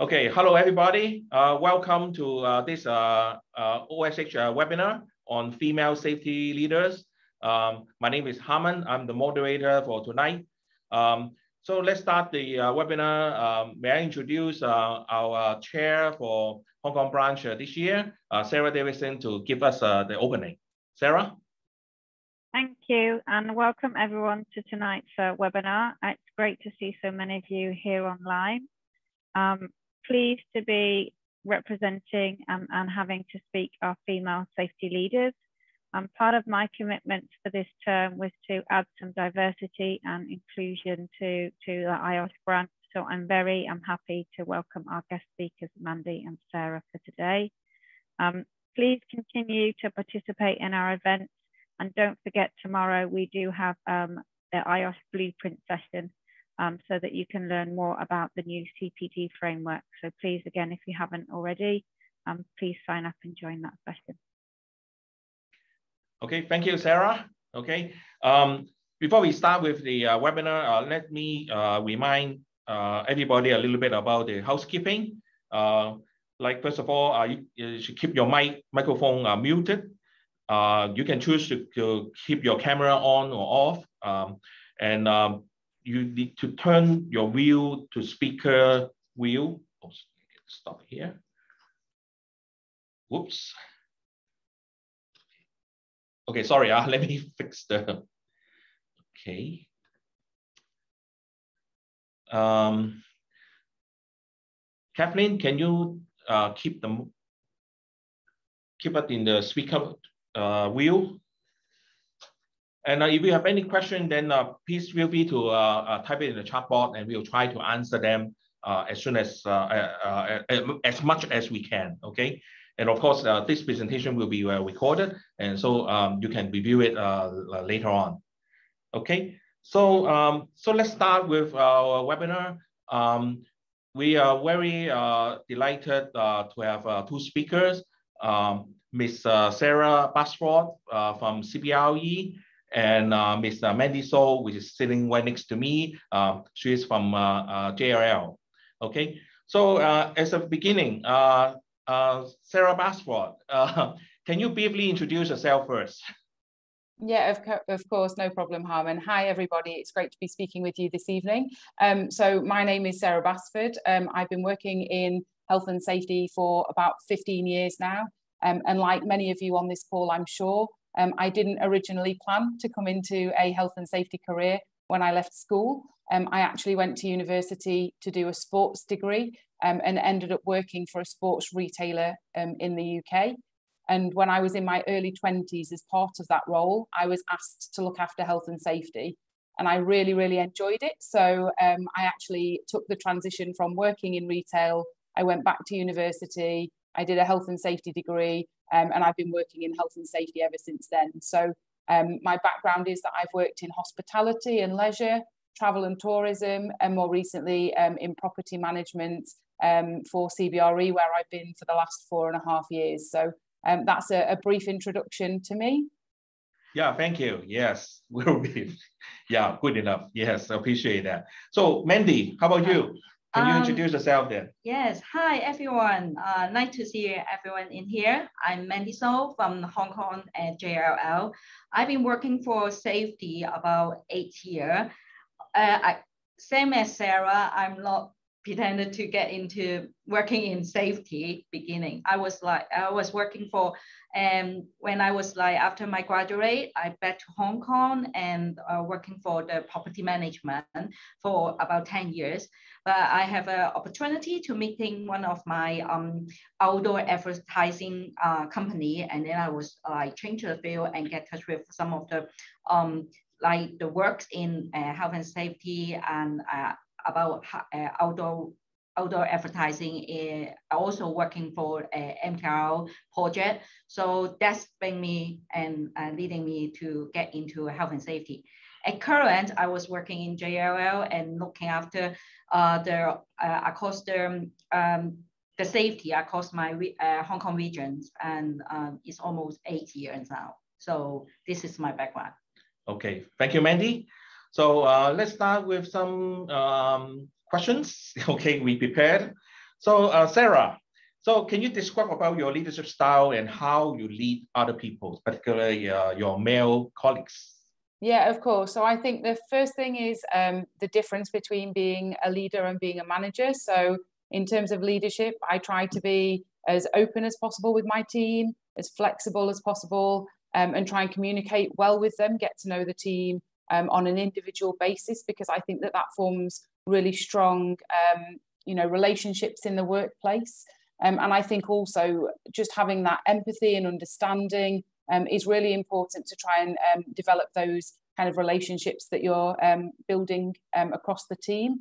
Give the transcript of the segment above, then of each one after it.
Okay, hello everybody. Uh, welcome to uh, this uh, uh OSH uh, webinar on female safety leaders. Um, my name is Harmon. I'm the moderator for tonight. Um, so let's start the uh, webinar. Um, may I introduce our chair for Hong Kong branch this year, Sarah Davidson, to give us the opening. Sarah? Thank you and welcome everyone to tonight's webinar. It's great to see so many of you here online. Um, pleased to be representing um, and having to speak our female safety leaders. Um, part of my commitment for this term was to add some diversity and inclusion to, to the IOSH branch. So I'm very I'm happy to welcome our guest speakers, Mandy and Sarah, for today. Um, please continue to participate in our events. And don't forget tomorrow we do have um, the IOSH blueprint session um, so that you can learn more about the new CPD framework. So please, again, if you haven't already, um, please sign up and join that session. Okay, thank you, Sarah. Okay, um, before we start with the uh, webinar, uh, let me uh, remind uh, everybody a little bit about the housekeeping. Uh, like, first of all, uh, you, you, should keep your mic microphone muted. you can choose to, to, keep your camera on or off. Um, and um, you need to turn your wheel to speaker wheel. Oh, stop here. Whoops. Okay, sorry, uh, let me fix the, okay. Um, Kathleen, can you uh, keep them, keep it in the speaker uh, wheel? And uh, if you have any question, then uh, please feel free to uh, uh, type it in the chat box and we'll try to answer them uh, as soon as, uh, as much as we can, okay? And of course, this presentation will be recorded and so um, you can review it later on, okay? So, um, so let's start with our webinar. Um, we are very delighted to have two speakers, um, Ms. Sarah Basford from CBRE and uh, Ms. Mandy So, which is sitting right next to me. Uh, she is from uh, uh JLL. Okay, so uh, as a beginning, uh, Sarah Basford, can you briefly introduce yourself first? Yeah, of, co of course, no problem, Harmon. Hi, everybody. It's great to be speaking with you this evening. Um, so my name is Sarah Basford. Um, I've been working in health and safety for about 15 years now. Um, and like many of you on this call, I'm sure, um, I didn't originally plan to come into a health and safety career when I left school. Um, I actually went to university to do a sports degree um, and ended up working for a sports retailer um, in the UK. And when I was in my early 20s, as part of that role, I was asked to look after health and safety. And I really, really enjoyed it. So um, I actually took the transition from working in retail. I went back to university. I did a health and safety degree um, and I've been working in health and safety ever since then. So um, my background is that I've worked in hospitality and leisure, travel and tourism, and more recently um, in property management um, for CBRE, where I've been for the last four and a half years. So um, that's a, a, brief introduction to me. Yeah, thank you. Yes, will be. Yeah, good enough. Yes, appreciate that. So Mandy, how about you? Can you um, introduce yourself then? Yes. Hi, everyone. Uh, nice to see everyone in here. I'm Mandy So from Hong Kong at JLL. I've been working for safety about eight years. Uh, I, same as Sarah, I'm not pretended to get into working in safety beginning. I was like, I was working for, and um, when I was like, after my graduate, I back to Hong Kong and uh, working for the property management for about 10 years. But I have an opportunity to meeting one of my um, outdoor advertising uh, company. And then I was like change the field and get touch with some of the um, like the works in uh, health and safety and uh, about uh, outdoor outdoor advertising is also working for a MTR project. So that's bring me and uh, leading me to get into health and safety. At current, I was working in JLL and looking after uh, the uh, across the um, the safety across my uh, Hong Kong regions, and um, it's almost eight years now. So this is my background. Okay, thank you, Mandy. So uh, let's start with some um, questions. Okay, we prepared. So uh, Sarah, so can you describe about your leadership style and how you lead other people, particularly uh, your male colleagues? Yeah, of course. So I think the first thing is um, the difference between being a leader and being a manager. So in terms of leadership, I try to be as open as possible with my team, as flexible as possible, um, and try and communicate well with them, get to know the team um, on an individual basis, because I think that that forms really strong, um, you know, relationships in the workplace. Um, and I think also just having that empathy and understanding um, is really important to try and um, develop those kind of relationships that you're um, building across the team.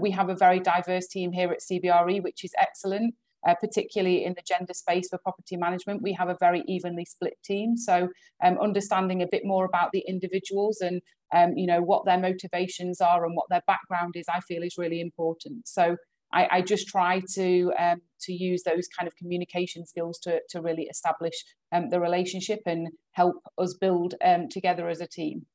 We have a very diverse team here at CBRE, which is excellent. Uh, particularly in the gender space for property management, we have a very evenly split team. So, um, understanding a bit more about the individuals and um, you know what their motivations are and what their background is, I feel is really important. So, I, I just try to um, to use those kind of communication skills to to really establish um, the relationship and help us build um, together as a team.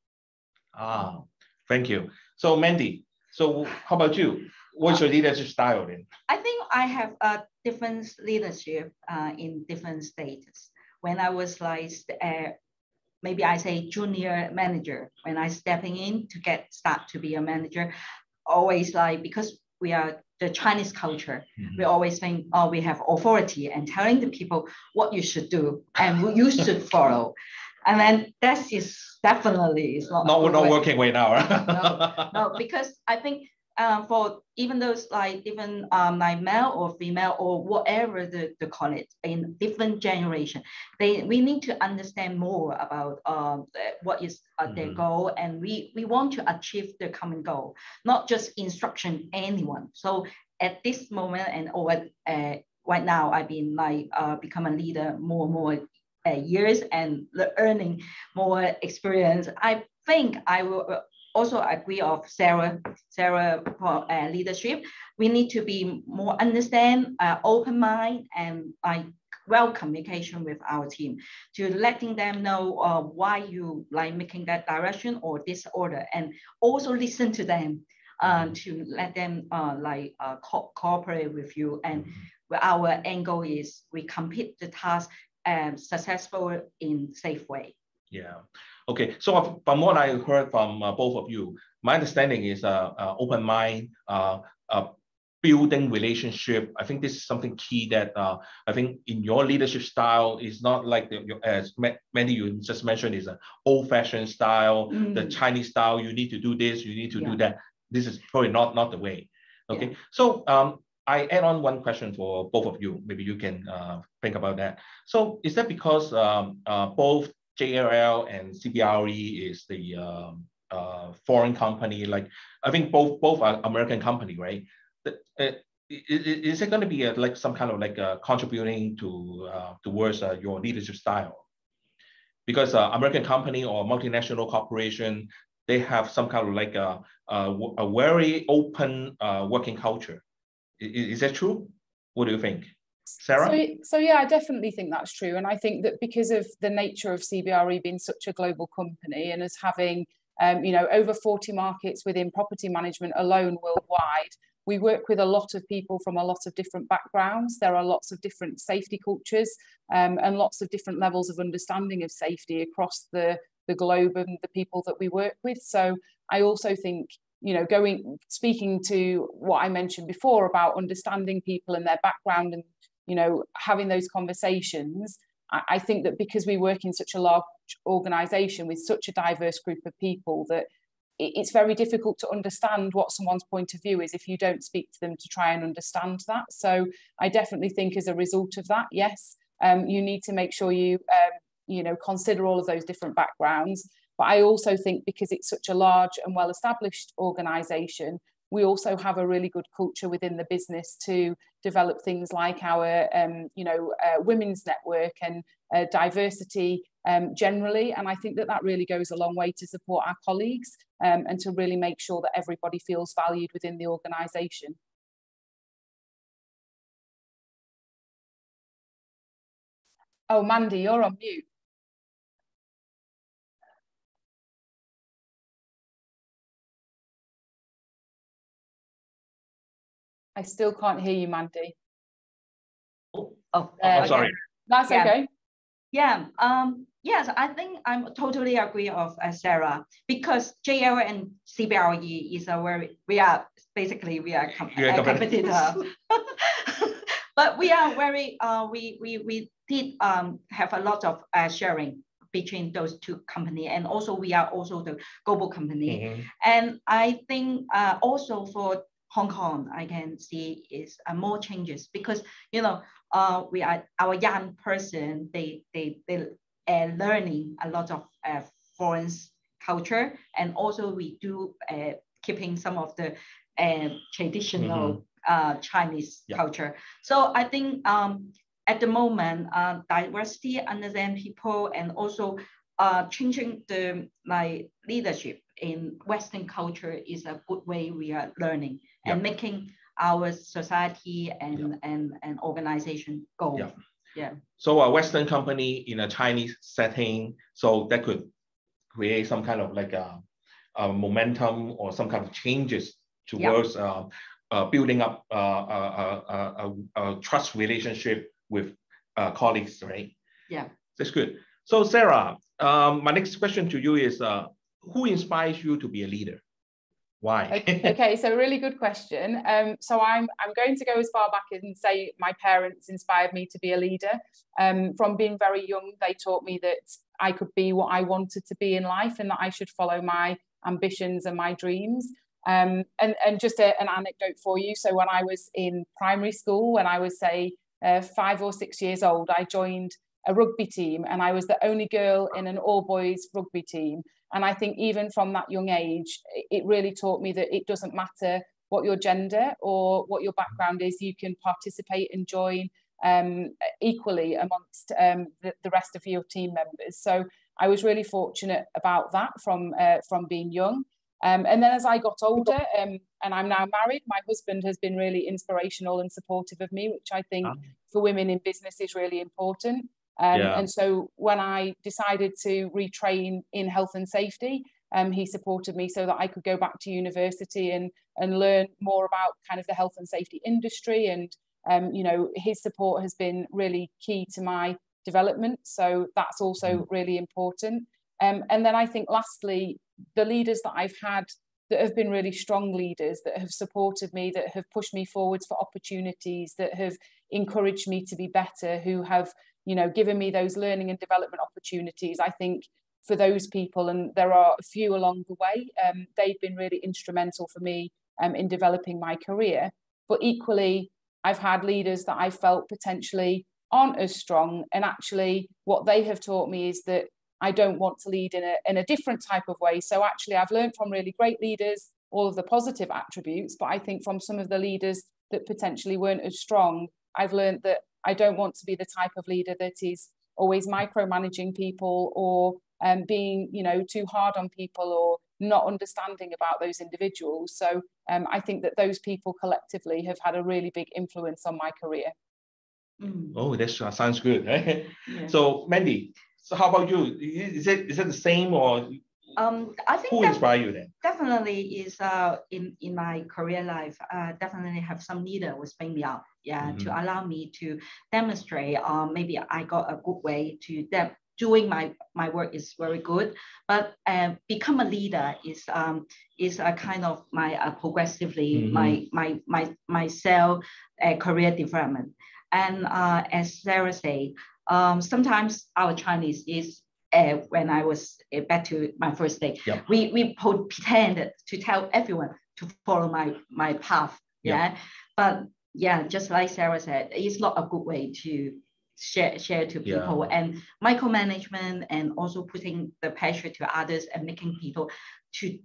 Ah, thank you. So Mandy, so how about you? What's your leadership style then? I think I have a different leadership uh, in different stages. When I was like, uh, maybe I say junior manager, when I stepping in to get start to be a manager, always like, because we are the Chinese culture, mm-hmm. we always think, oh, we have authority and telling the people what you should do and you should follow. And then that is definitely is not not, not working right now. no, no, because I think uh, for even those like even um, like male or female or whatever the, the call it in different generation, they we need to understand more about um, what is uh, mm-hmm. their goal and we we want to achieve the common goal, not just instruction anyone. So at this moment and over uh, right now, I've been like uh, become a leader more and more uh, years and earning more experience. I think I will also agree of Sarah, Sarah uh, leadership. We need to be more understand, uh, open mind, and like well communication with our team to letting them know uh, why you like making that direction or this order, and also listen to them uh, to let them uh, like uh, co cooperate with you. And our angle is we complete the task um, successful in safe way. Yeah. Okay, so from what I heard from uh, both of you, my understanding is uh, uh, open mind, uh, uh, building relationship. I think this is something key that uh, I think in your leadership style is not like the, your, as many you just mentioned is an old-fashioned style, mm. the Chinese style. You need to do this, you need to yeah. do that. This is probably not not the way. Okay, yeah. so um, I add on one question for both of you. Maybe you can uh, think about that. So is that because um, uh, both JLL and CBRE is the um, uh, foreign company. Like I think both both are American company, right? The, uh, is it going to be a, like some kind of like uh, contributing to uh, towards uh, your leadership style? Because uh, American company or multinational corporation, they have some kind of like a, a, a very open uh, working culture. Is, is that true? What do you think? Sarah? So, so, yeah, I definitely think that's true. And I think that because of the nature of CBRE being such a global company and as having, um, you know, over 40 markets within property management alone worldwide, we work with a lot of people from a lot of different backgrounds. There are lots of different safety cultures um, and lots of different levels of understanding of safety across the, the globe and the people that we work with. So I also think you know going speaking to what i mentioned before about understanding people and their background and you know, having those conversations, I, I think that because we work in such a large organization with such a diverse group of people that it's very difficult to understand what someone's point of view is if you don't speak to them to try and understand that. So I definitely think as a result of that, yes, um, you need to make sure you um, you know consider all of those different backgrounds. But I also think because it's such a large and well-established organization, we also have a really good culture within the business to develop things like our um, you know uh, women's network and uh, diversity um, generally. And i think that that really goes a long way to support our colleagues um, and to really make sure that everybody feels valued within the organization. Oh mandy you're on mute I still can't hear you, Mandy. Oh, oh sorry. That's yeah. okay. Yeah. Um, yes, I think I'm totally agree of uh, Sarah because JLL and CBRE is a very we are basically we are com- You're a a competitor. but we are very uh, we we we did um, have a lot of uh, sharing between those two company and also we are also the global company Mhm. and i think uh, also for hong kong i can see is uh, more changes because you know uh, we are our young person they they they are learning a lot of uh, foreign culture and also we do uh, keeping some of the uh, traditional uh, chinese Yeah. culture. So i think um, at the moment, uh, diversity, understand people, and also uh, changing the like leadership in Western culture is a good way we are learning and making our society and and, and organization go. Yeah. yeah. So a Western company in a Chinese setting, so that could create some kind of like a, a momentum or some kind of changes towards uh, uh, building up uh, a, a, a, a, a trust relationship with uh, colleagues, right? Yeah. That's good. So Sarah, um, my next question to you is, uh, who inspires you to be a leader? Why? Okay, so really good question. Um, so I'm I'm going to go as far back and say my parents inspired me to be a leader. Um, from being very young, they taught me that I could be what I wanted to be in life, and that I should follow my ambitions and my dreams. Um, and and just a, an anecdote for you. So when I was in primary school, when I was say uh, five or six years old, I joined a rugby team, and I was the only girl in an all boys rugby team. And I think even from that young age, it really taught me that it doesn't matter what your gender or what your background is, you can participate and join um, equally amongst um, the, the, rest of your team members. So I was really fortunate about that from uh, from being young. Um, and then as I got older, um, and I'm now married, my husband has been really inspirational and supportive of me, which I think for women in business is really important. Um, Yeah. And so when I decided to retrain in health and safety, um, he supported me so that I could go back to university and and learn more about kind of the health and safety industry. And um, you know, his support has been really key to my development. So that's also really important. Um, and then I think lastly, the leaders that I've had that have been really strong leaders that have supported me, that have pushed me forwards for opportunities, that have encouraged me to be better, who have you know given me those learning and development opportunities. I think for those people, and there are a few along the way, um, they've been really instrumental for me um, in developing my career. But equally, I've had leaders that I felt potentially aren't as strong, and actually, what they have taught me is that I don't want to lead in a, in a different type of way. So actually, I've learned from really great leaders all of the positive attributes, but I think from some of the leaders that potentially weren't as strong, I've learned that I don't want to be the type of leader that is always micromanaging people or um, being, you know, too hard on people or not understanding about those individuals. So um, I think that those people collectively have had a really big influence on my career. Mm, Oh, that sounds good. yeah. So Mandy, so how about you? Is it is it the same or um, I think who that inspired you then? definitely is uh, in in my career life. Uh, definitely have some leader was bring me up, yeah, to allow me to demonstrate. Um, maybe I got a good way to them doing my my work is very good, but uh, become a leader is um is a kind of my uh, progressively Mhm. my my my myself uh, career development. And uh, as Sarah said, um, sometimes our Chinese is uh, when I was uh, back to my first day, Yeah. we we pretended to tell everyone to follow my my path. Yeah. Yeah. But yeah, just like Sarah said, it's not a good way to share share to Yeah. people and micromanagement and also putting the pressure to others and making people to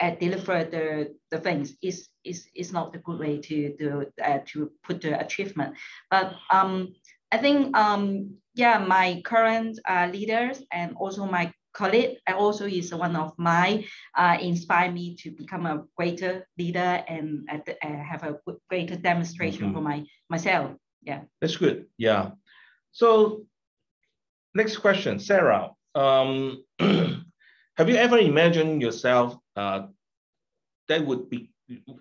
uh, deliver the, the things is, is, is not the good way to do uh, to put the achievement. But um, I think um, yeah, my current uh, leaders and also my colleague uh, also is one of my uh, inspire me to become a greater leader and uh, have a greater demonstration for my myself. Yeah. That's good. Yeah. So next question, Sarah. Um, have you ever imagined yourself uh, that would be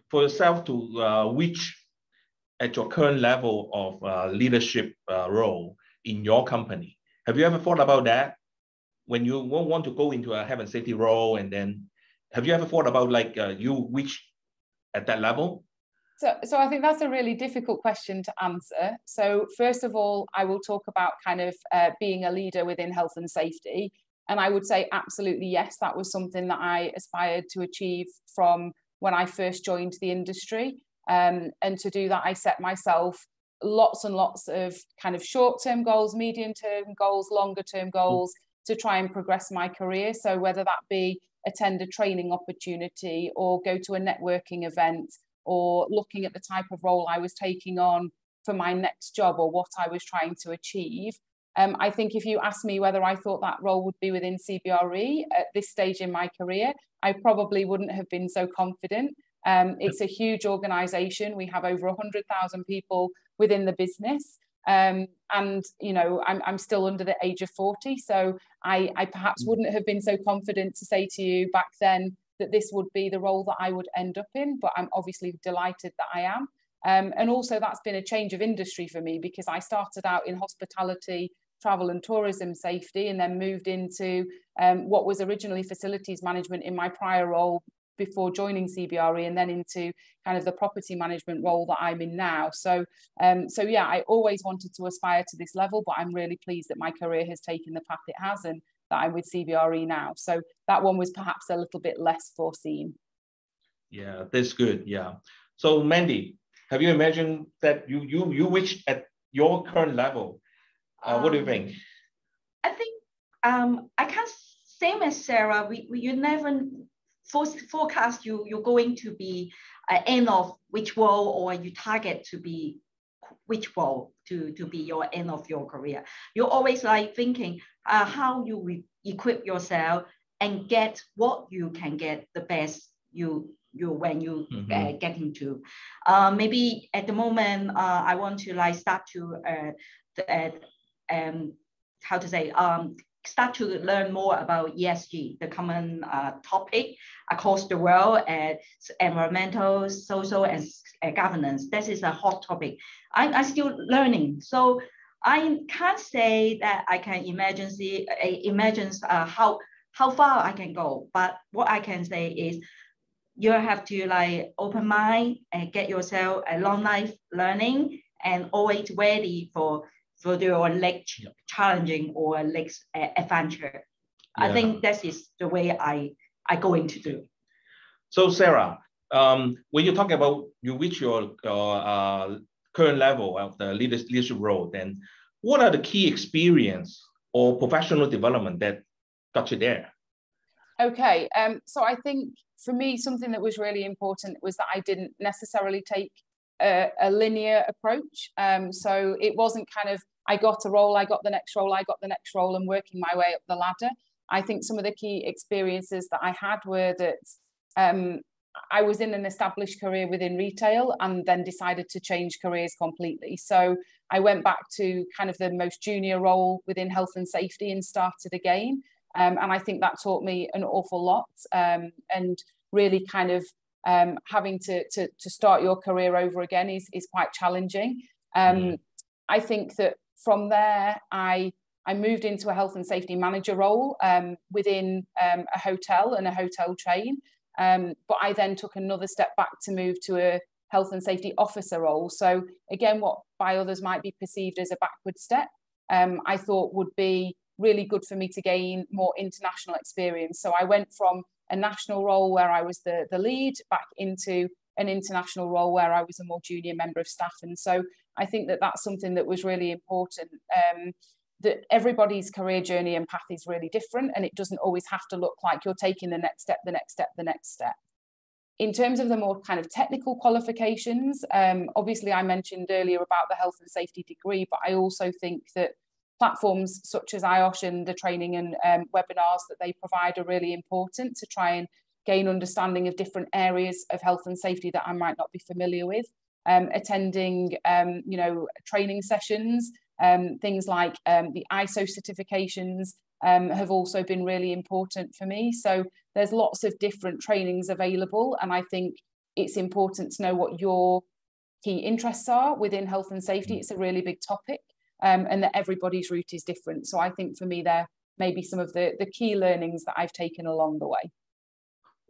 for yourself to uh, reach at your current level of uh, leadership uh, role in your company? Have you ever thought about that? When you won't want to go into a health and safety role, and then have you ever thought about like uh, you reach at that level? So, so I think that's a really difficult question to answer. So first of all, I will talk about kind of uh, being a leader within health and safety. And I would say absolutely yes, that was something that I aspired to achieve from when I first joined the industry. Um, and to do that, I set myself lots and lots of kind of short-term goals, medium-term goals, longer-term goals to try and progress my career. So whether that be attend a training opportunity or go to a networking event or looking at the type of role I was taking on for my next job or what I was trying to achieve. Um, I think if you asked me whether I thought that role would be within CBRE at this stage in my career, I probably wouldn't have been so confident. Um, it's a huge organization. We have over 100,000 people within the business. Um, and, you know, I'm, I'm still under the age of 40. So I, I perhaps mm. wouldn't have been so confident to say to you back then that this would be the role that I would end up in, but I'm obviously delighted that I am. Um, and also, that's been a change of industry for me because I started out in hospitality, travel, and tourism safety, and then moved into um, what was originally facilities management in my prior role before joining CBRE, and then into kind of the property management role that I'm in now. So, um, so yeah, I always wanted to aspire to this level, but I'm really pleased that my career has taken the path it has, and that I'm with CBRE now. So that one was perhaps a little bit less foreseen. Yeah, that's good. Yeah. So Mandy, have you imagined that you you you reached at your current level? Uh, um, what do you um, think? I think um, I can't same as Sarah. We, we you never forecast you you're going to be at end of which role or you target to be which role to, to be your end of your career. You're always like thinking uh, how you equip yourself and get what you can get the best you you when you mm-hmm. uh, get into. Uh, maybe at the moment uh, I want to like start to uh, the, uh, um, how to say um, start to learn more about ESG, the common uh, topic across the world, uh, environmental, social, and uh, governance. This is a hot topic. I, I'm still learning. So I can't say that I can imagine, uh, imagine uh, how, how far I can go. But what I can say is you have to like open mind and get yourself a long life learning and always ready for for your next yeah. challenging or next uh, adventure. Yeah. I think that is the way I I going to do. So Sarah, um, when you talk about you reach your uh, current level of the leadership role, then what are the key experience or professional development that got you there? Okay, um, so I think for me, something that was really important was that I didn't necessarily take a, a linear approach. Um, so it wasn't kind of I got a role, I got the next role, I got the next role, and working my way up the ladder. I think some of the key experiences that I had were that um, I was in an established career within retail and then decided to change careers completely. So I went back to kind of the most junior role within health and safety and started again. Um, and I think that taught me an awful lot um, and really kind of um, having to, to, to, start your career over again is, is quite challenging. Mm. I think that from there, I I moved into a health and safety manager role um, within um, a hotel and a hotel chain. Um, but I then took another step back to move to a health and safety officer role. So again, what by others might be perceived as a backward step, um, I thought would be really good for me to gain more international experience. So I went from a national role where I was the, the lead back into an international role where I was a more junior member of staff. And so I think that that's something that was really important. Um, that everybody's career journey and path is really different, and it doesn't always have to look like you're taking the next step, the next step, the next step. In terms of the more kind of technical qualifications, um, obviously I mentioned earlier about the health and safety degree, but I also think that platforms such as IOSH and the training and um, webinars that they provide are really important to try and gain understanding of different areas of health and safety that I might not be familiar with. Um, attending, um, you know, training sessions, um, things like um, the ISO certifications um, have also been really important for me. So there's lots of different trainings available, and I think it's important to know what your key interests are within health and safety. Mm. It's a really big topic um, and that everybody's route is different. So I think for me, there may be some of the, the key learnings that I've taken along the way.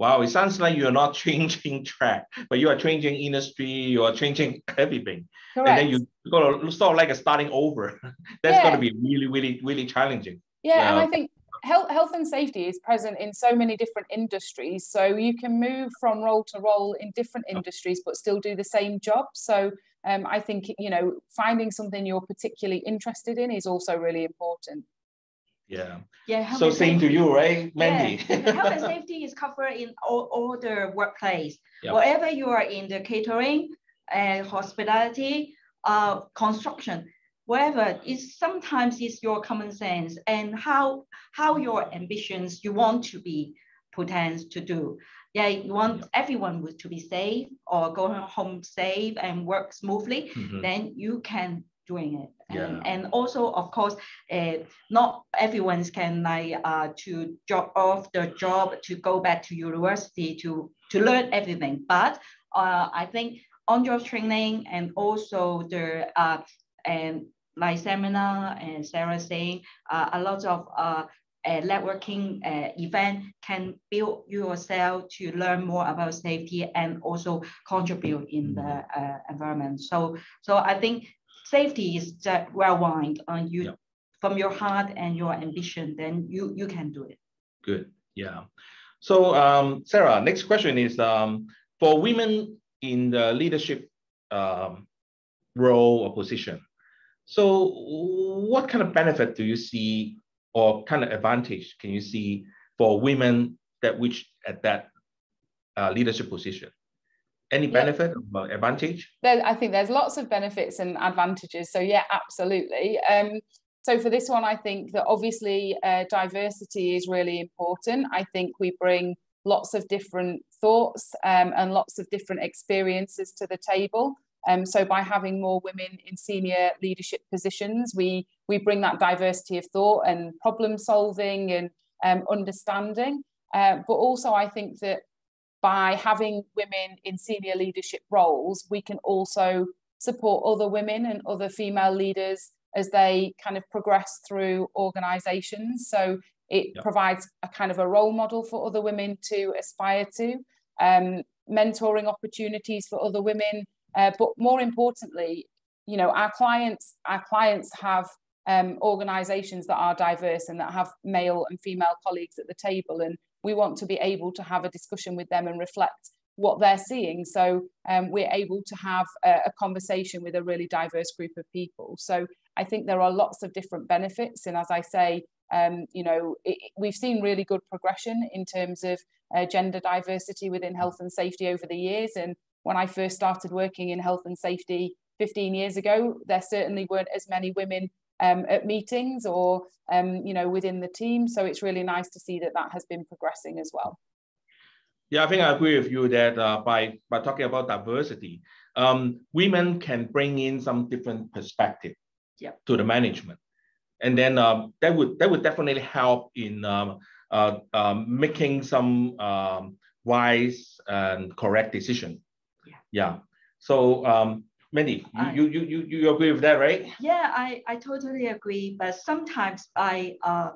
Wow, it sounds like you're not changing track, but you are changing industry, you are changing everything. Correct. And then you got to sort of like a starting over. That's yeah. going to be really, really, really challenging. Yeah, and I think health, health and safety is present in so many different industries. So you can move from role to role in different industries, but still do the same job. So um, I think, you know, finding something you're particularly interested in is also really important. Yeah. Yeah. So same to you, right, Mandy? Yeah. health and safety is covered in all, all the workplace. Yep. Wherever you are in the catering and uh, hospitality, uh, construction, wherever is sometimes it's your common sense and how how your ambitions you want to be potential to do. Yeah, you want yep. everyone to be safe or go home safe and work smoothly, mm-hmm. then you can doing it. Yeah. And, and also, of course, uh, not everyone can like uh, to drop off the job to go back to university to, to learn everything. But uh, I think on-job training and also the uh, and like seminar and Sarah saying uh, a lot of uh, a networking uh, event can build yourself to learn more about safety and also contribute in the mm-hmm. uh, environment. So, so I think safety is that well wind on you yeah. from your heart and your ambition, then you you can do it. Good. Yeah. So um, Sarah, next question is um, for women in the leadership um, role or position. So what kind of benefit do you see or kind of advantage can you see for women that which at that uh, leadership position? Any benefit or advantage? There, I think there's lots of benefits and advantages. So yeah, absolutely. Um, so for this one, I think that obviously uh, diversity is really important. I think we bring lots of different thoughts um, and lots of different experiences to the table. Um, so by having more women in senior leadership positions, we we bring that diversity of thought and problem solving and um, understanding. Uh, but also, I think that by having women in senior leadership roles, we can also support other women and other female leaders as they kind of progress through organizations. So it yep. provides a kind of a role model for other women to aspire to, um, mentoring opportunities for other women. Uh, but more importantly, you know, our clients, our clients have um, organizations that are diverse and that have male and female colleagues at the table. And we want to be able to have a discussion with them and reflect what they're seeing. So um, we're able to have a, a, conversation with a really diverse group of people. So I think there are lots of different benefits. And as I say, um, you know, it, we've seen really good progression in terms of uh, gender diversity within health and safety over the years. And when I first started working in health and safety 15 years ago, there certainly weren't as many women um, at meetings or um, you know within the team. So it's really nice to see that that has been progressing as well. Yeah, I think I agree with you that uh, by by talking about diversity, um, women can bring in some different perspective yeah. to the management, and then um, that would that would definitely help in um, uh, um, making some um, wise and correct decision. Yeah. Yeah. So Mandy, you, you, you, you agree with that, right? Yeah, I, I totally agree. But sometimes I uh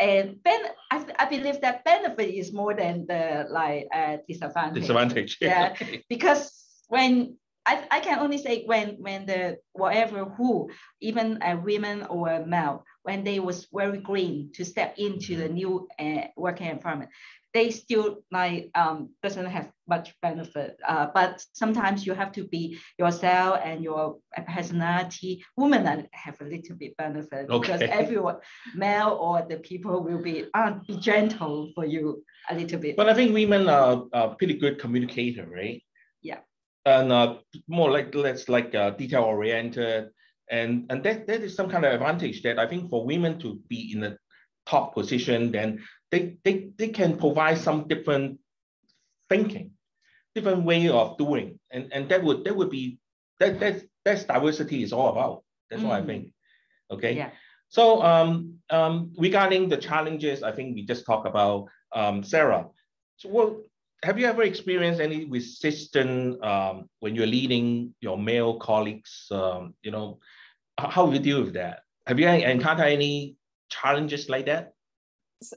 and ben I, I believe that benefit is more than the like uh, disadvantage. Disadvantage. Yeah, because when I, I can only say when when the whatever who even a women or a male when they was very green to step into the new uh, working environment they still like um, doesn't have much benefit. Uh, but sometimes you have to be yourself and your personality. Women have a little bit benefit okay. because everyone, male or the people will be uh, be gentle for you a little bit. But I think women are, are pretty good communicator, right? And uh, more like let's like uh, detail oriented, and and that that is some kind of advantage that I think for women to be in a top position, then they, they, they can provide some different thinking, different way of doing. And, and that would that would be that that's that's diversity is all about. That's mm. what I mm. think. Okay. Yeah. So um, um, regarding the challenges, I think we just talked about um, Sarah. So what have you ever experienced any resistance um, when you're leading your male colleagues? Um, you know, how do you deal with that? Have you encountered any challenges like that?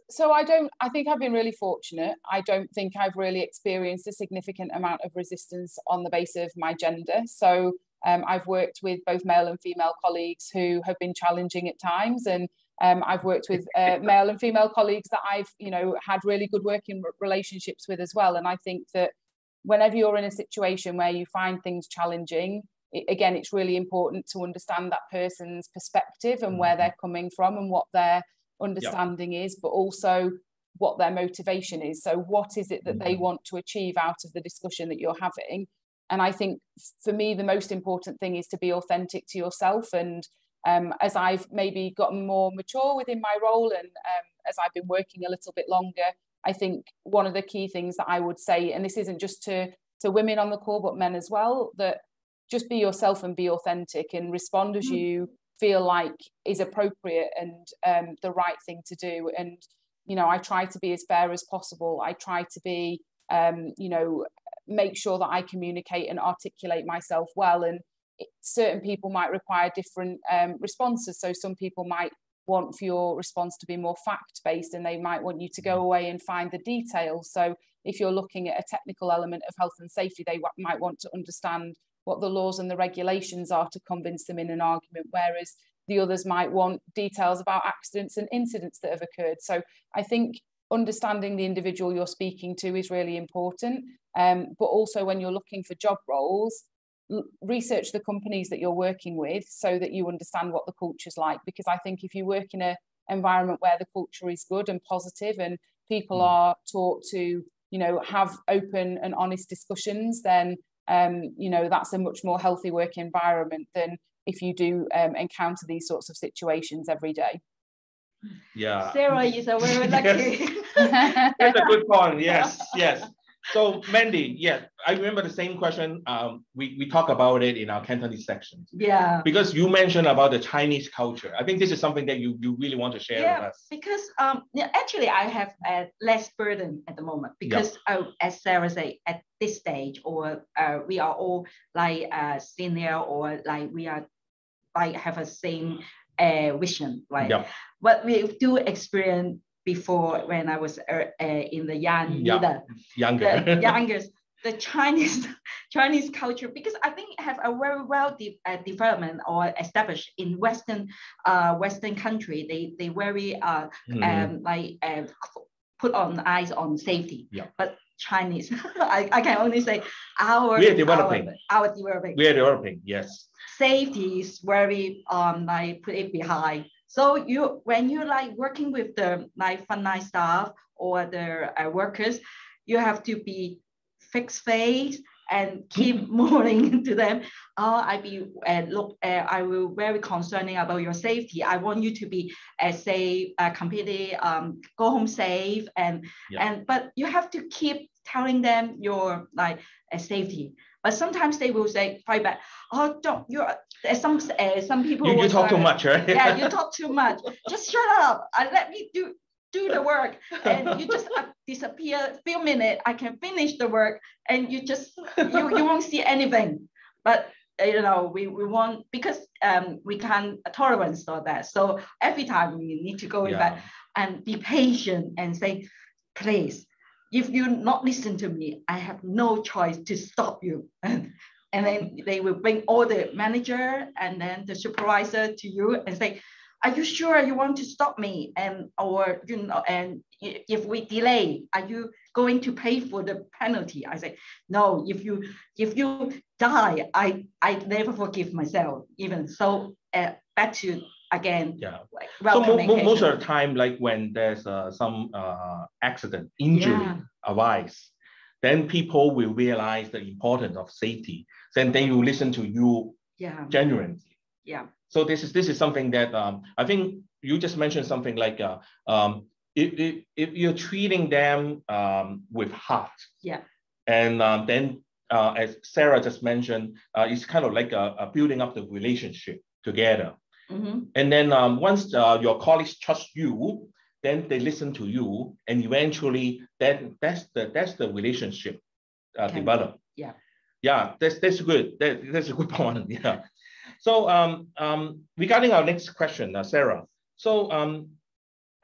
So I don't. I think I've been really fortunate. I don't think I've really experienced a significant amount of resistance on the basis of my gender. So um, I've worked with both male and female colleagues who have been challenging at times, and um, I've worked with uh, male and female colleagues that I've, you know, had really good working relationships with as well. And I think that whenever you're in a situation where you find things challenging, it, again, it's really important to understand that person's perspective and where mm-hmm. they're coming from and what their understanding is, but also what their motivation is. So, what is it that they mm-hmm. want to achieve out of the discussion that you're having? And I think for me, the most important thing is to be authentic to yourself. And um, as I've maybe gotten more mature within my role and um, as I've been working a little bit longer, I think one of the key things that I would say, and this isn't just to, to women on the call, but men as well, that just be yourself and be authentic and respond as mm. you feel like is appropriate and um, the right thing to do. And, you know, I try to be as fair as possible. I try to be, um, you know, make sure that I communicate and articulate myself well. And certain people might require different um, responses. So some people might want for your response to be more fact based and they might want you to go mm-hmm. away and find the details. So if you're looking at a technical element of health and safety, they might want to understand what the laws and the regulations are to convince them in an argument, whereas the others might want details about accidents and incidents that have occurred. So I think understanding the individual you're speaking to is really important. Um, but also when you're looking for job roles, research the companies that you're working with so that you understand what the culture's like. Because I think if you work in an environment where the culture is good and positive and people mm. are taught to, you know, have open and honest discussions, then um, you know, that's a much more healthy work environment than if you do um, encounter these sorts of situations every day. Yeah. Sarah is a very lucky. That's a good point. Yes, yes. So Mandy, yeah, I remember the same question. Um, we, we talk about it in our Cantonese section. Yeah. Because you mentioned about the Chinese culture. I think this is something that you, you really want to share yeah, with us. Because um, yeah, actually I have a less burden at the moment because yep. as Sarah said, at this stage or uh, we are all like uh, senior or like we are like have a same uh, vision, right? Yep. But we do experience before when I was uh, uh, in the young yeah. leader, younger, the youngest, the Chinese Chinese culture because I think have a very well de uh, development or established in Western uh, Western country. They they very uh, mm. um, like uh, put on eyes on safety. Yeah. But Chinese, I, I can only say our we are developing. Our, our developing. We are developing. Yes. Safety is very um like put it behind so you, when you like working with the like frontline staff or the uh, workers, you have to be fixed face and keep moving to them. Uh, I be uh, look, uh, I will very concerning about your safety. I want you to be uh, safe, uh, completely um, go home safe, and yeah. and but you have to keep telling them your like uh, safety. But sometimes they will say fight back. Oh, don't you? Uh, some uh, some people. You, you talk too much, right? yeah, you talk too much. Just shut up and let me do do the work and you just uh, disappear few minutes i can finish the work and you just you, you won't see anything but uh, you know we, we want because um we can't tolerance all that so every time we need to go yeah. back and be patient and say please if you not listen to me, I have no choice to stop you. And, then they will bring all the manager and then the supervisor to you and say, are you sure you want to stop me? And or you know, and if we delay, are you going to pay for the penalty? I say, no, if you if you die, I I never forgive myself even. So uh, back to again. Yeah. Like, so mo mo most of the time, like when there's uh, some uh, accident, injury yeah. arise, then people will realize the importance of safety. Then they will listen to you yeah. genuinely. Yeah. So this is this is something that um, I think you just mentioned something like uh, um, if, if, if you're treating them um, with heart. Yeah. And um, then uh, as Sarah just mentioned, uh, it's kind of like a, a building up the relationship together. Mm-hmm. And then um, once uh, your colleagues trust you, then they listen to you, and eventually, then that's the that's the relationship uh, develop. Yeah. Yeah, that's that's good. That, that's a good point. Yeah. So um, um, regarding our next question, uh, Sarah. So um,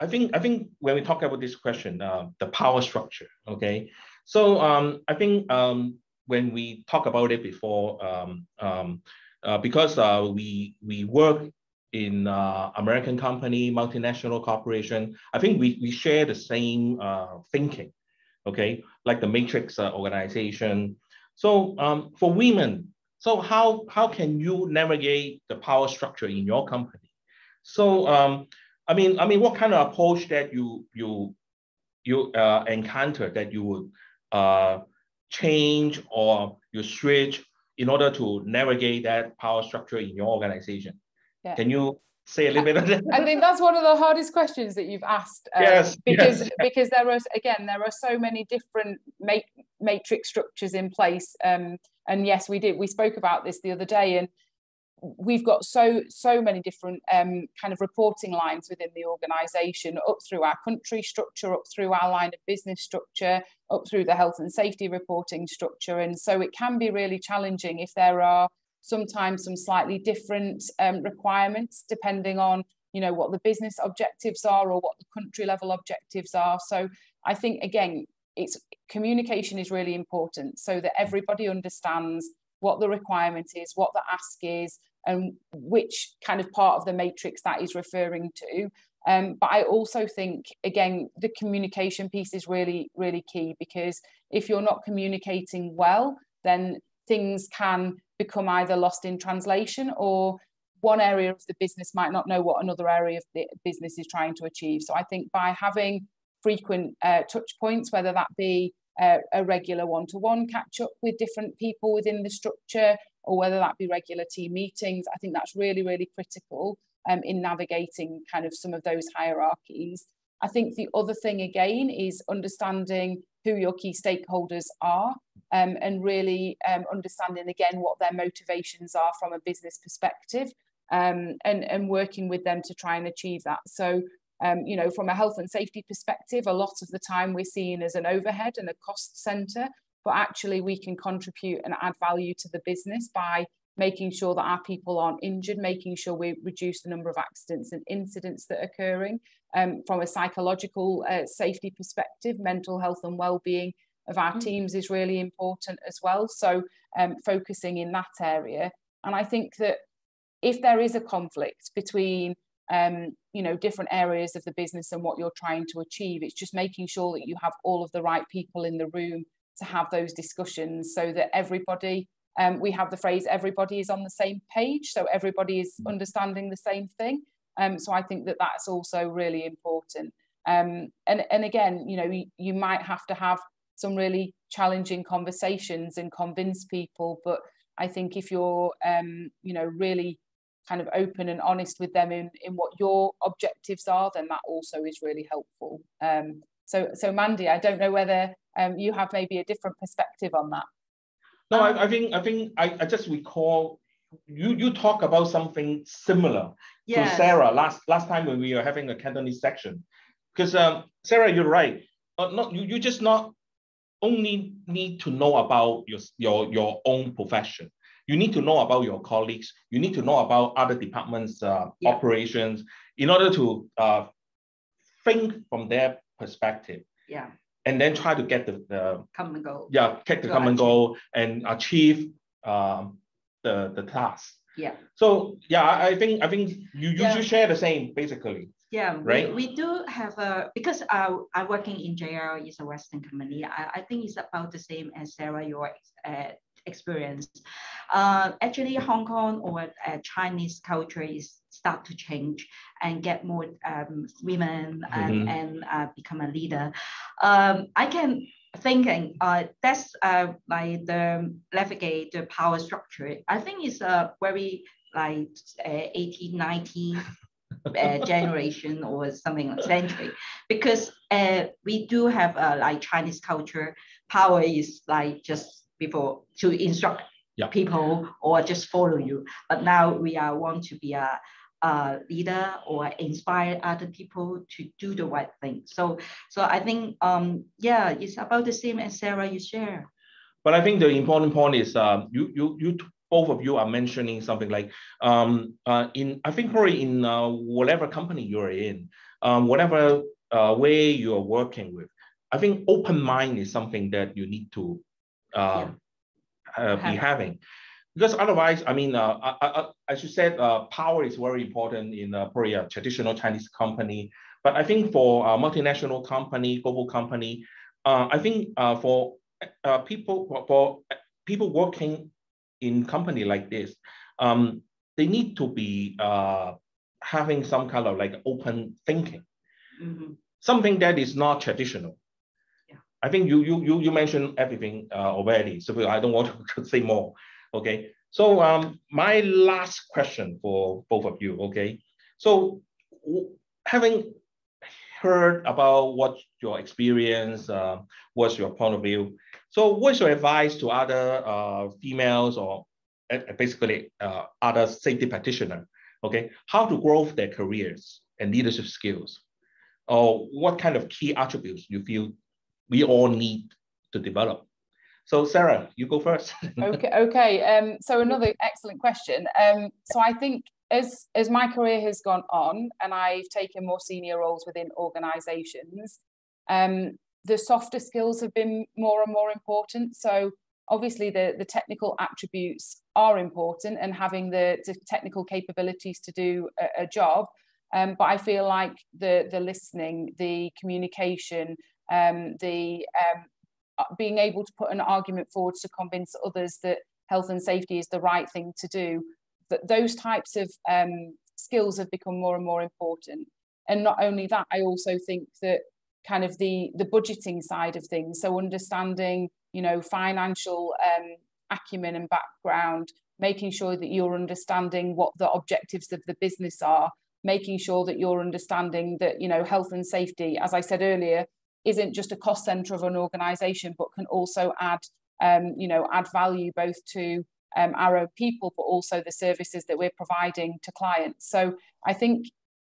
I think I think when we talk about this question, uh, the power structure. Okay. So um, I think um, when we talk about it before, um, um, uh, because uh, we we work in uh, American company, multinational corporation, I think we, we share the same uh, thinking, okay? Like the matrix uh, organization. So um, for women, so how, how can you navigate the power structure in your company? So um, I mean, I mean, what kind of approach that you you you uh, encounter that you would uh, change or you switch in order to navigate that power structure in your organization? Yeah. Can you say a little bit of that? I think that's one of the hardest questions that you've asked. Um, yes. Because yes. because there are again there are so many different ma- matrix structures in place. Um, and yes, we did. We spoke about this the other day, and we've got so so many different um, kind of reporting lines within the organisation, up through our country structure, up through our line of business structure, up through the health and safety reporting structure, and so it can be really challenging if there are sometimes some slightly different um, requirements depending on you know what the business objectives are or what the country level objectives are. So i think again it's communication is really important so that everybody understands what the requirement is what the ask is and which kind of part of the matrix that is referring to. Um, but i also think again the communication piece is really really key because if you're not communicating well then things can become either lost in translation or one area of the business might not know what another area of the business is trying to achieve. So I think by having frequent uh, touch points, whether that be uh, a regular one-to-one catch up with different people within the structure or whether that be regular team meetings, I think that's really, really critical um, in navigating kind of some of those hierarchies. I think the other thing again is understanding who your key stakeholders are um, and really um, understanding again what their motivations are from a business perspective um, and, and working with them to try and achieve that. So, um, you know, from a health and safety perspective, a lot of the time we're seen as an overhead and a cost center, but actually we can contribute and add value to the business by making sure that our people aren't injured, making sure we reduce the number of accidents and incidents that are occurring. Um, from a psychological uh, safety perspective, mental health and well-being of our mm. teams is really important as well. So um, focusing in that area. And I think that if there is a conflict between um, you know different areas of the business and what you're trying to achieve, it's just making sure that you have all of the right people in the room to have those discussions so that everybody um, we have the phrase everybody is on the same page, so everybody is mm. understanding the same thing. Um, so I think that that's also really important. Um, and, and again, you know, you, you might have to have some really challenging conversations and convince people, but I think if you're, um, you know, really kind of open and honest with them in, in what your objectives are, then that also is really helpful. Um, so, so Mandy, I don't know whether um, you have maybe a different perspective on that. No, I, I think I think I, I just recall you you talk about something similar yes. to Sarah last last time when we were having a Cantonese section. Because um, Sarah, you're right. But not you, you just not only need to know about your, your, your own profession. You need to know about your colleagues. You need to know about other departments' uh, yeah. operations in order to uh, think from their perspective. Yeah and then try to get the, the common goal. Yeah, get the common goal and achieve um, the the task. Yeah. So yeah, I, I think I think you you yeah. share the same basically. Yeah, right. We, we do have a because uh, I'm working in JLL is a Western company. I, I think it's about the same as Sarah your uh, experience. Uh, actually, Hong Kong or uh, Chinese culture is start to change and get more um, women and, mm-hmm. and uh, become a leader. Um, I can thinking uh, that's uh, like the navigate the power structure. I think it's a very like uh, 18, 19 uh, generation or something like century because uh, we do have uh, like Chinese culture. Power is like just before to instruct yeah. people or just follow you. But now we are want to be a uh, leader or inspire other people to do the right thing. So, so I think, um, yeah, it's about the same as Sarah you share. But I think the important point is uh, you, you, you both of you are mentioning something like um, uh, in I think probably in uh, whatever company you're in, um, whatever uh, way you're working with, I think open mind is something that you need to uh, yeah. be having because otherwise, I mean, uh, I, I, as you said, uh, power is very important in uh, probably a traditional Chinese company. But I think for a multinational company, global company, uh, I think uh, for uh, people for, for, people working in company like this, um, they need to be uh, having some kind of like open thinking, mm-hmm. something that is not traditional. I think you you you you mentioned everything uh, already, so I don't want to say more. Okay, so um, my last question for both of you, okay? So having heard about what your experience, uh, what's your point of view, so what's your advice to other uh, females or uh, basically uh, other safety practitioners, okay? How to grow their careers and leadership skills? Or what kind of key attributes you feel we all need to develop? So Sarah, you go first. okay. Okay. Um, so another excellent question. Um, so I think as as my career has gone on and I've taken more senior roles within organisations, um, the softer skills have been more and more important. So obviously the the technical attributes are important and having the, the technical capabilities to do a, a job. Um, but I feel like the the listening, the communication, um, the um, uh, being able to put an argument forward to convince others that health and safety is the right thing to do that those types of um, skills have become more and more important. And not only that i also think that kind of the the budgeting side of things so understanding you know financial um, acumen and background making sure that you're understanding what the objectives of the business are making sure that you're understanding that you know health and safety as i said earlier isn't just a cost center of an organization, but can also add, um, you know, add value both to um, our own people, but also the services that we're providing to clients. So I think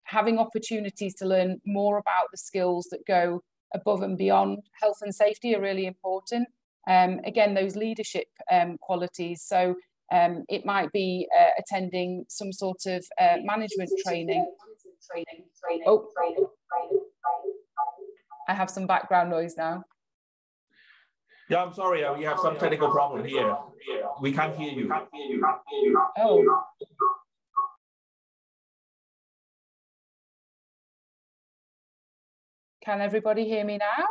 having opportunities to learn more about the skills that go above and beyond health and safety are really important. Um, again, those leadership um, qualities. So um, it might be uh, attending some sort of uh, management training. Oh, I have some background noise now. Yeah, I'm sorry. Uh, we have some technical problem here. We can't hear you. Oh. Can everybody hear me now?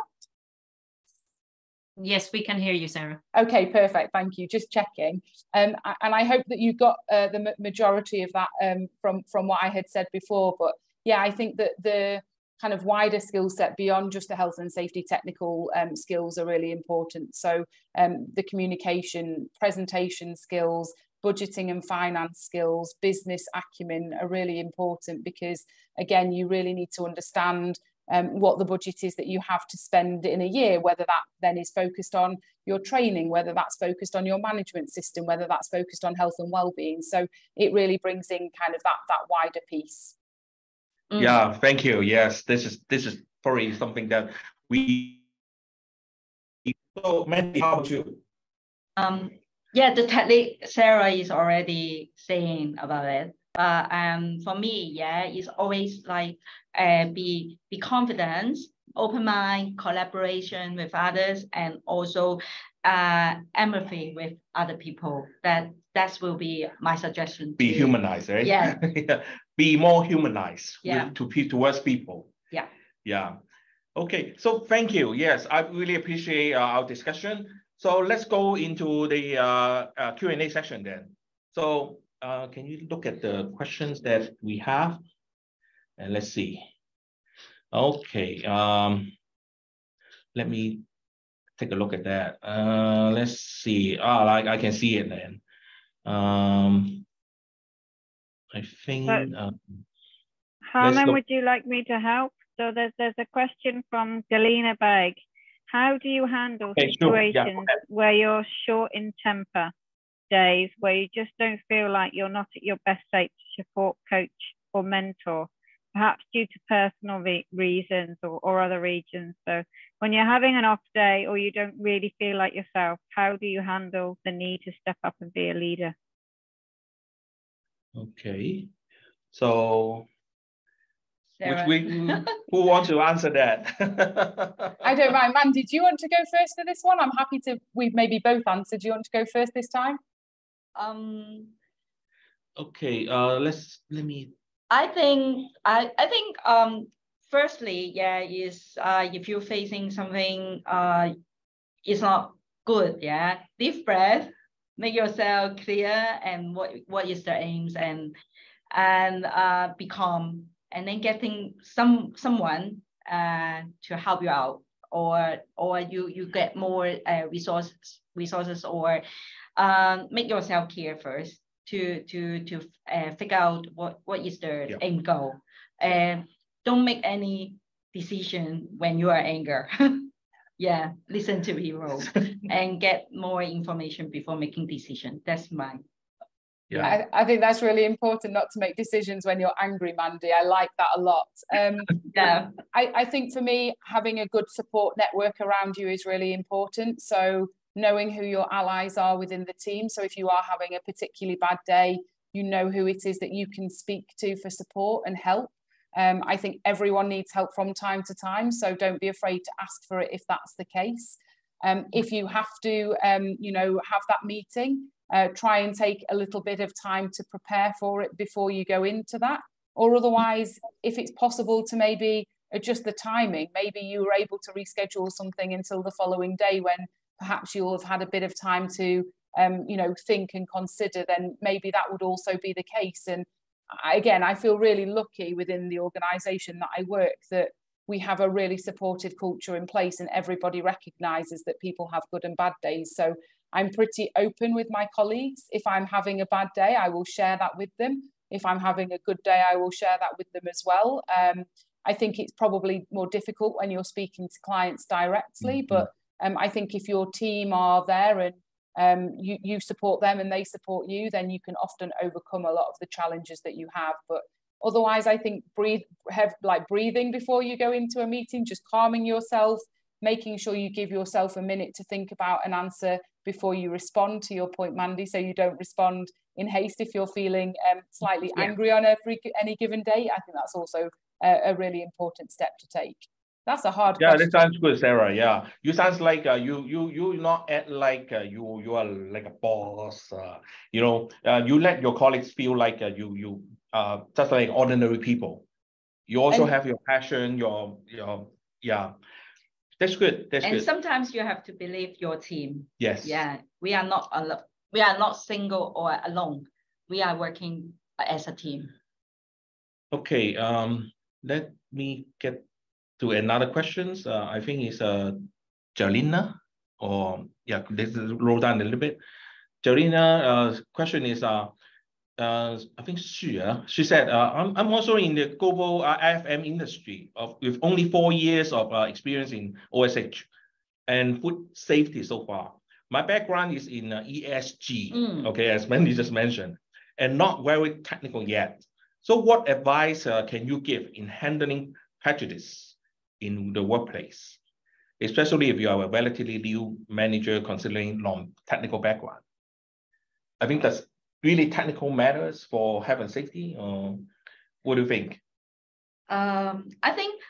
Yes, we can hear you, Sarah. Okay, perfect. Thank you. Just checking. Um, and I hope that you got uh, the majority of that um, from from what I had said before. But yeah, I think that the kind of wider skill set beyond just the health and safety technical um, skills are really important. So um, the communication, presentation skills, budgeting and finance skills, business acumen are really important because again, you really need to understand um, what the budget is that you have to spend in a year, whether that then is focused on your training, whether that's focused on your management system, whether that's focused on health and well-being. So it really brings in kind of that that wider piece. Mm. Yeah, thank you. Yes, this is this is probably something that we. So, Mandy, how about you? Um, yeah, the technique Sarah is already saying about it. But um, for me, yeah, it's always like uh, be be confident, open mind, collaboration with others, and also uh, empathy with other people. That that will be my suggestion. Be humanized, right? Yeah. yeah. Be more humanized yeah. with, to towards people. Yeah. Yeah. Okay. So thank you. Yes, I really appreciate uh, our discussion. So let's go into the uh, uh, Q&A session then. So uh, can you look at the questions that we have? And let's see. Okay. Um, let me take a look at that. Uh, let's see. Ah, like I can see it then. Um, I think. So, um, Harman, would you like me to help? So there's there's a question from Galina Beg. How do you handle okay, situations sure. yeah, where you're short in temper days, where you just don't feel like you're not at your best state to support coach or mentor, perhaps due to personal re reasons or, or other reasons. So when you're having an off day or you don't really feel like yourself, how do you handle the need to step up and be a leader? Okay, so which we who wants to answer that? I don't mind. Mandy, do you want to go first for this one? I'm happy to. We've maybe both answered. Do you want to go first this time? Um. Okay. Uh. Let's let me. I think I I think um. Firstly, yeah, is uh if you're facing something uh, it's not good. Yeah, deep breath, make yourself clear and what what is the aims and and uh be calm and then getting some someone uh, to help you out or or you you get more uh, resources resources or um, make yourself clear first to to to uh, figure out what what is the yep. end goal and don't make any decision when you are anger yeah listen to people and get more information before making decision that's mine yeah. I, I, think that's really important not to make decisions when you're angry, Mandy. I like that a lot. Um, yeah, I, I think for me, having a good support network around you is really important. So knowing who your allies are within the team. So if you are having a particularly bad day, you know who it is that you can speak to for support and help. Um, I think everyone needs help from time to time, so don't be afraid to ask for it if that's the case. Um, if you have to, um, you know, have that meeting, uh, try and take a little bit of time to prepare for it before you go into that. Or otherwise, if it's possible to maybe adjust the timing, maybe you were able to reschedule something until the following day when perhaps you'll have had a bit of time to, um, you know, think and consider, then maybe that would also be the case. And again, I feel really lucky within the organisation that I work that we have a really supportive culture in place and everybody recognises that people have good and bad days. So I'm pretty open with my colleagues. If I'm having a bad day, I will share that with them. If I'm having a good day, I will share that with them as well. Um, I think it's probably more difficult when you're speaking to clients directly, mm-hmm. but um, I think if your team are there and um, you, you support them and they support you, then you can often overcome a lot of the challenges that you have. But otherwise, I think breathe, have like breathing before you go into a meeting, just calming yourself, making sure you give yourself a minute to think about an answer before you respond to your point mandy so you don't respond in haste if you're feeling um, slightly yeah. angry on every any given day i think that's also a, a really important step to take that's a hard yeah question. that sounds good sarah yeah you sounds like uh, you you you not act like uh, you you are like a boss uh, you know uh, you let your colleagues feel like uh, you you uh just like ordinary people you also and, have your passion your your yeah that's good. That's and good. sometimes you have to believe your team. Yes. Yeah, we are not alone. We are not single or alone. We are working as a team. Okay. Um. Let me get to another questions. Uh, I think it's uh, Jalina or yeah, let's roll down a little bit. Jalina, uh, question is uh, uh, I think she, uh, she said, uh, I'm, I'm also in the global uh, IFM industry of, with only four years of uh, experience in OSH and food safety so far. My background is in uh, ESG, mm. okay, as Mandy just mentioned, and not very technical yet. So what advice uh, can you give in handling prejudice in the workplace, especially if you are a relatively new manager considering long technical background? I think that's really technical matters for health and safety? Or what do you think? Um, I think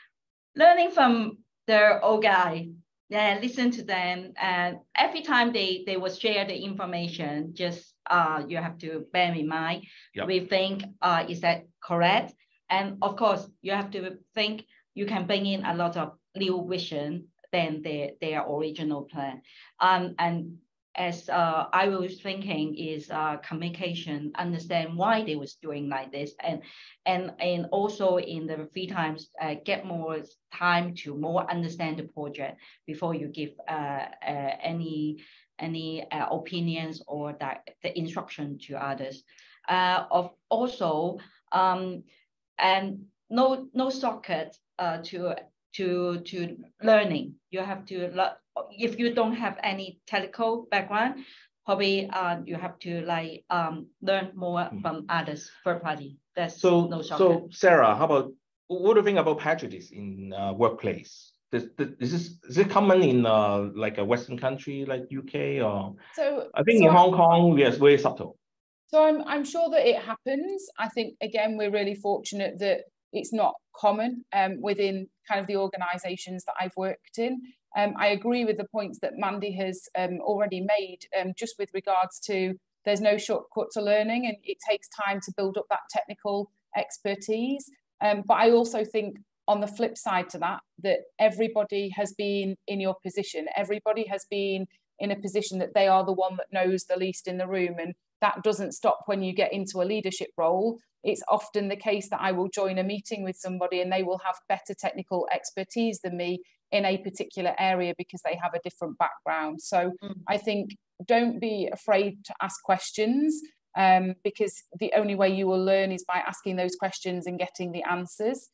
learning from the old guy, yeah, listen to them, and every time they they will share the information, just uh, you have to bear in mind. Yep. We think, uh, is that correct? And of course, you have to think you can bring in a lot of new vision than their their original plan. Um, and as uh, I was thinking is uh, communication, understand why they was doing like this, and and and also in the free times uh, get more time to more understand the project before you give uh, uh, any any uh, opinions or that the instruction to others. of also um, and no no socket to to to learning. You have to if you don't have any technical background, probably uh, you have to like um, learn more mm. from others, third party. That's so, no So Sarah, how about, what do you think about prejudice in uh, workplace? Is, is this is it common in uh, like a Western country like UK or? So I think so in Hong Kong, yes, very subtle. So I'm I'm sure that it happens. I think again we're really fortunate that it's not common um, within kind of the organisations that I've worked in. Um, I agree with the points that Mandy has um, already made, um, just with regards to there's no shortcut to learning and it takes time to build up that technical expertise. Um, but I also think on the flip side to that, that everybody has been in your position. Everybody has been in a position that they are the one that knows the least in the room. And that doesn't stop when you get into a leadership role. It's often the case that I will join a meeting with somebody and they will have better technical expertise than me in a particular area because they have a different background. So mm. I think don't be afraid to ask questions um, because the only way you will learn is by asking those questions and getting the answers.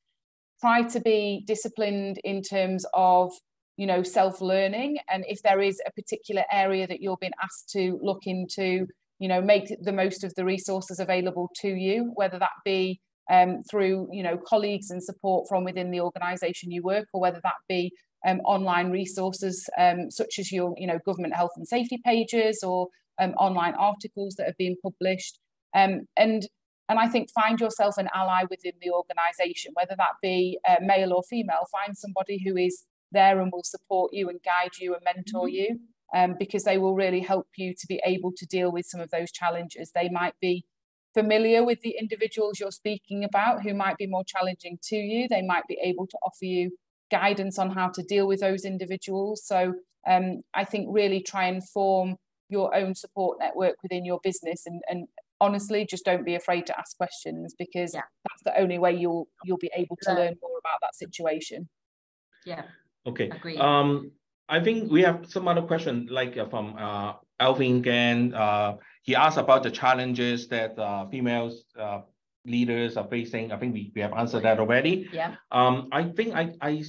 Try to be disciplined in terms of you know self-learning and if there is a particular area that you're being asked to look into you know make the most of the resources available to you whether that be um, through you know colleagues and support from within the organization you work or whether that be um, online resources um, such as your you know government health and safety pages or um, online articles that have been published. Um, and and I think find yourself an ally within the organization whether that be uh, male or female. Find somebody who is there and will support you and guide you and mentor mm-hmm. you um, because they will really help you to be able to deal with some of those challenges they might be familiar with the individuals you're speaking about who might be more challenging to you they might be able to offer you guidance on how to deal with those individuals. So um, I think really try and form your own support network within your business and, and honestly just don't be afraid to ask questions because yeah. that's the only way you'll you'll be able to learn more about that situation. Yeah. Okay. Agreed. Um I think we have some other question like uh, from uh, Alvin Gan. Uh, he asked about the challenges that uh, females uh, leaders are facing. I think we, we have answered that already. Yeah. Um, I think I, I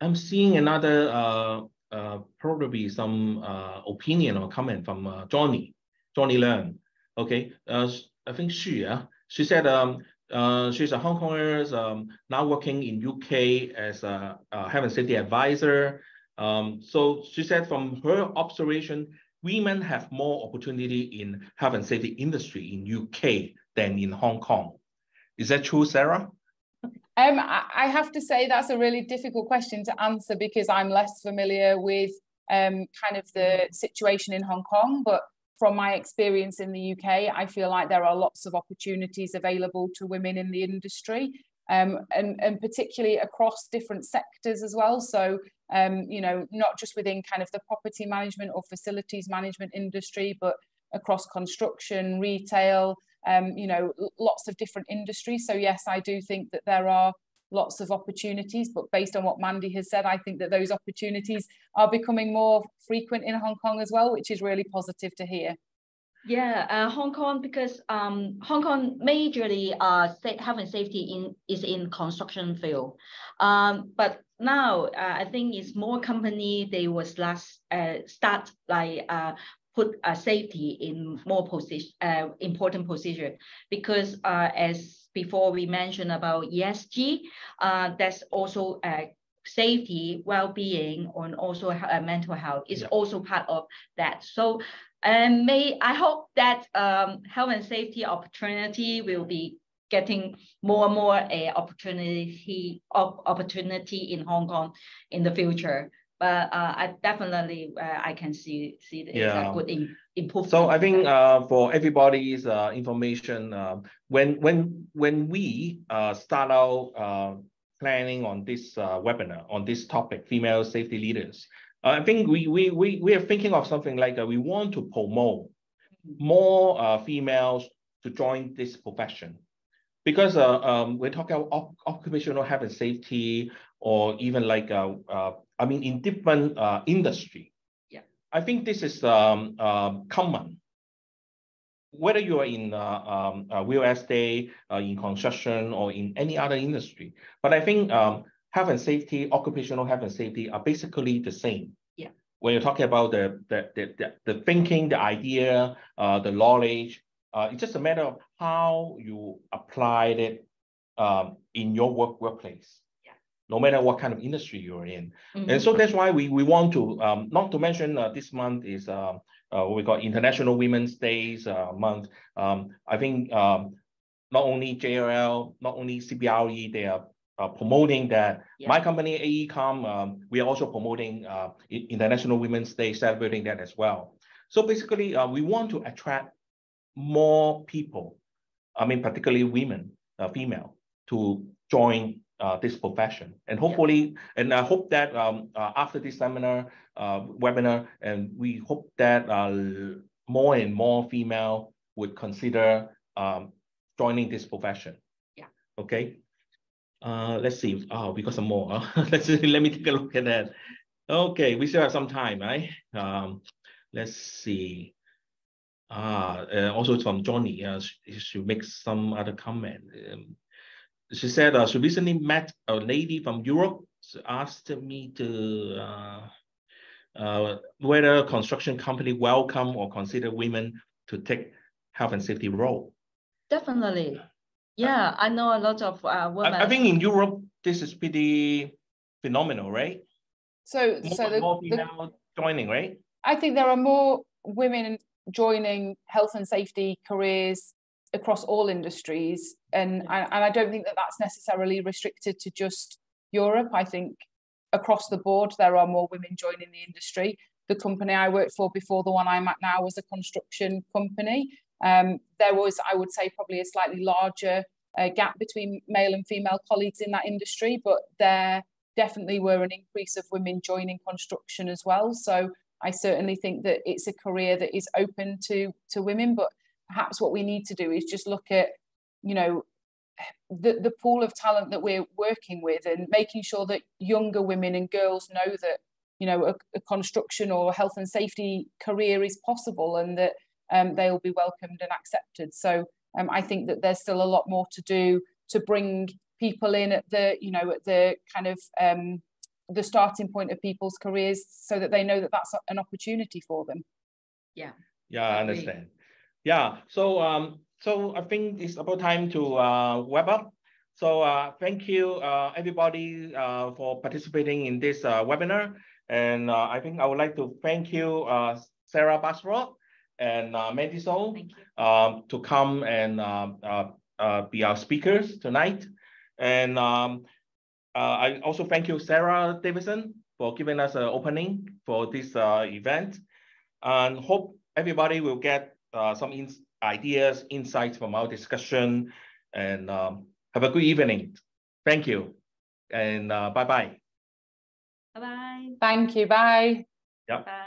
am seeing another uh, uh, probably some uh, opinion or comment from uh, Johnny, Johnny Learn. Okay. Uh, I think she, uh, she said um, uh, she's a Hong Konger um, now working in UK as a, a and safety advisor. Um, so she said from her observation, women have more opportunity in health and safety industry in UK than in Hong Kong. Is that true, Sarah? Um, I have to say that's a really difficult question to answer because I'm less familiar with um, kind of the situation in Hong Kong. But from my experience in the UK, I feel like there are lots of opportunities available to women in the industry. Um, and, and particularly across different sectors as well. So, um, you know, not just within kind of the property management or facilities management industry, but across construction, retail, um, you know, lots of different industries. So yes, I do think that there are lots of opportunities, but based on what Mandy has said, I think that those opportunities are becoming more frequent in Hong Kong as well, which is really positive to hear. Yeah, uh, Hong Kong because um, Hong Kong majorly uh, health and safety in is in construction field, um, but now uh, I think it's more company they was last uh, start like uh, put uh, safety in more position, uh, important position because uh, as before we mentioned about ESG, uh, that's also uh, safety, well-being, and also uh, mental health is yeah. also part of that. So, and may I hope that um, health and safety opportunity will be getting more and more a opportunity of opportunity in Hong Kong in the future but uh, I definitely uh, I can see see the yeah. good in, improvement. So I think uh, for everybody's uh, information, uh, when when when we uh, start out uh, planning on this uh, webinar on this topic, female safety leaders, uh, I think we we we we are thinking of something like uh, we want to promote more uh, females to join this profession because uh, um, we're talking about occupational health and safety or even like uh, uh, I mean, in different uh, industry. Yeah. I think this is um, uh, common. Whether you are in uh, um, uh, real estate, uh, in construction, or in any other industry, but I think um, health and safety, occupational health and safety are basically the same. Yeah. when you're talking about the, the, the, the, the thinking, the idea, uh, the knowledge, uh, it's just a matter of how you applied it um, in your work workplace. Yeah. No matter what kind of industry you're in. Mm -hmm. And so that's why we, we want to, um, not to mention uh, this month is uh, uh, we call International Women's Days uh, month. Um, I think um, not only JLL, not only CBRE, they are uh, promoting that. Yeah. My company, AECOM, um, we are also promoting uh, International Women's Day, celebrating that as well. So basically, uh, we want to attract more people, I mean, particularly women, uh, female, to join uh, this profession. And hopefully, and I hope that um, uh, after this seminar, webinar, and we hope that more and more female would consider um, joining this profession. Yeah. Okay. Uh, let's see. Oh, we got some more. let's let me take a look at that. Okay, we still have some time, right? Um, let's see. Ah, uh, also from Johnny. Uh, she, she makes some other comment. Um, she said uh, she recently met a lady from Europe. She asked me to uh, uh, whether construction company welcome or consider women to take health and safety role. Definitely. Yeah, I know a lot of uh, women. I, I think in Europe, this is pretty phenomenal, right? So, more, so the, more female the, joining, right? I think there are more women joining health and safety careers across all industries, and yeah. and I don't think that that's necessarily restricted to just Europe. I think across the board there are more women joining the industry. The company I worked for before the one I'm at now was a construction company, um, there was, I would say, probably a slightly larger uh, gap between male and female colleagues in that industry, but there definitely were an increase of women joining construction as well. So I certainly think that it's a career that is open to to women, but perhaps what we need to do is just look at, you know, the, the pool of talent that we're working with and making sure that younger women and girls know that you know a, a construction or health and safety career is possible and that um, they will be welcomed and accepted. So um, I think that there's still a lot more to do to bring people in at the, you know, at the kind of um, the starting point of people's careers so that they know that that's an opportunity for them. Yeah. Yeah, I understand. Yeah. So um, so I think it's about time to uh, wrap up. So uh, thank you uh, everybody uh, for participating in this uh, webinar. And uh, I think I would like to thank you, uh, Sarah Basrod, and uh, Mandy um, to come and uh, uh, uh, be our speakers tonight. And um, I also thank you, Sarah Davidson, for giving us an opening for this uh, event. And hope everybody will get uh, some in ideas, insights from our discussion. And um, have a good evening. Thank you. And uh, bye-bye. Bye-bye. Thank you. Bye. Yep. Bye.